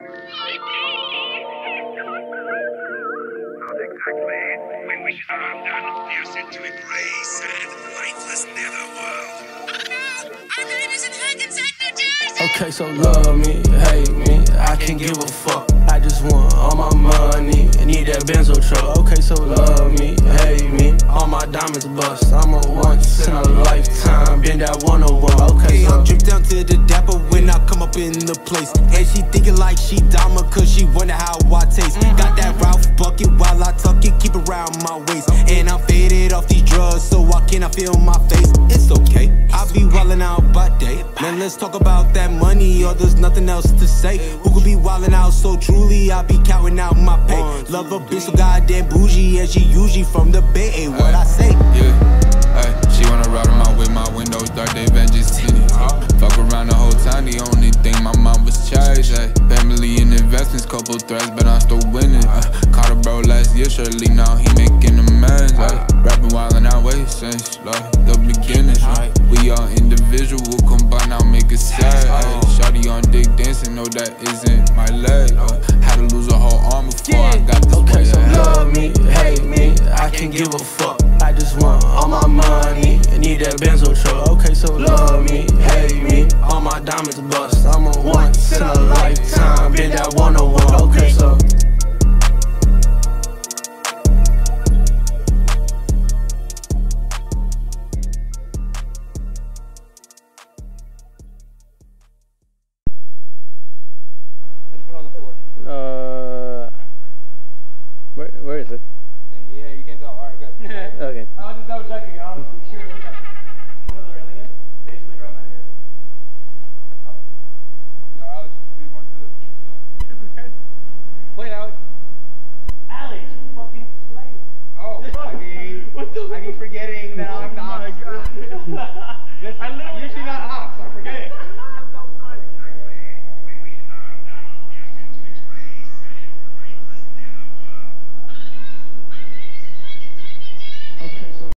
When we are done, we are sent to a gray, sad, lifeless netherworld. Oh, Our name is in Hackensack, New Jersey. Okay, so love me, hate me, I can't give a fuck. I just want all my money, need that benzo truck. Okay, so love me, hate me, all my diamonds bust. I'm a once in a lifetime, been that 101. Okay, so I'm drip down to the in the place. And she thinking like she Dama, cause she wonder how I taste. Got that Ralph bucket while I tuck it, keep around my waist. And I'm faded off these drugs, so why can't I feel my face. It's okay, I be wildin' out by day. Man, let's talk about that money, or there's nothing else to say. Who could be wildin' out so truly? I be counting out my pay. Love a bitch so goddamn bougie, and she usually from the bay. Ain't what I say. Yeah, ay, she wanna thing my mom was charged. Ay, family and investments, couple threats, but I'm still winning. Ay, caught a bro last year, surely now he making amends. Ay, rapping while in our way since like the beginning. Ay, we are individual, combine now make it sad. Ay, Shawty on dick dancing, no that isn't my leg. Ay, had to lose a whole arm before I got this Okay, way. so love me, hate me, I can't give a fuck. I just want all my money, need that benzo truck. Okay, so love me, hate me, all my diamonds bust. I'm a once in a I keep, forgetting that I'm not. I literally. Usually not